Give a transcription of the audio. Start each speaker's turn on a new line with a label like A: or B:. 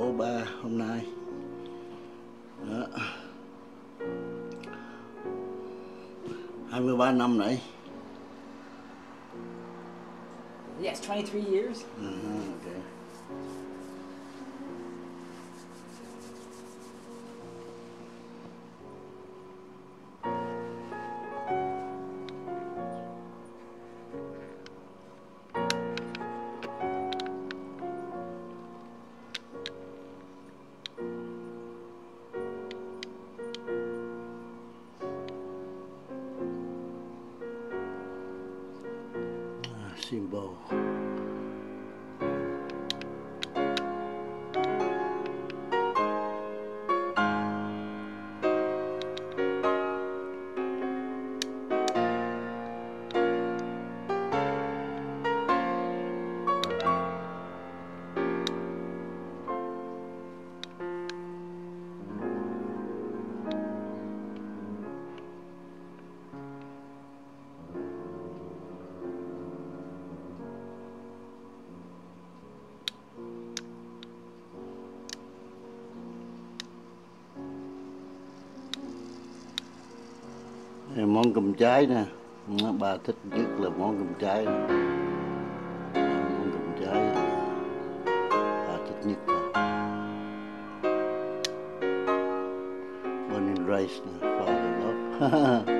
A: dỗ ba hôm nay đó 23 năm nãy
B: Yes, 23 years.
A: uh okay. 劲爆 món cơm cháy nè. Bà thích nhất là món cơm cháy món cơm cháy bà thích nhất là born and raised nè father love